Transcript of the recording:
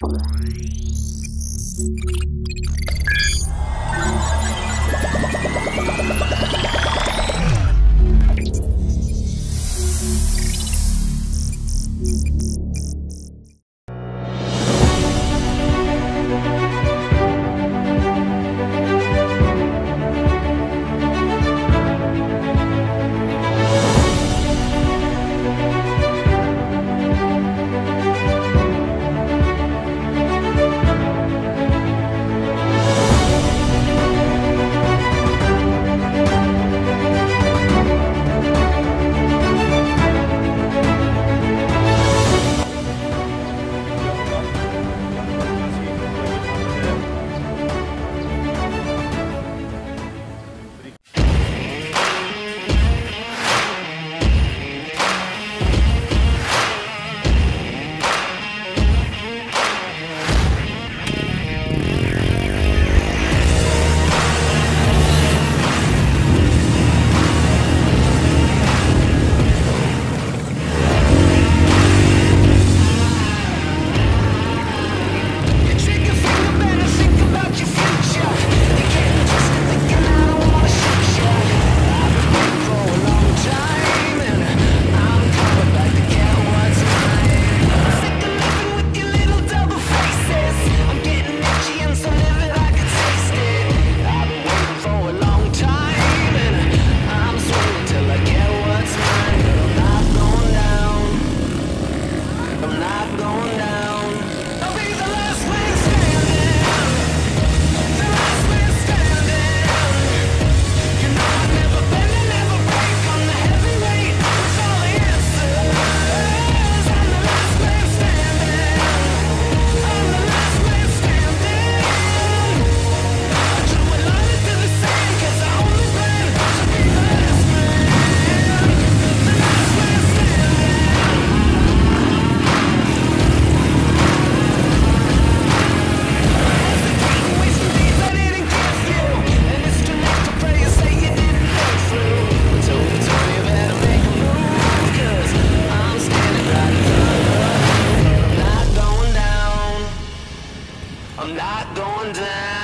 you I'm not going down.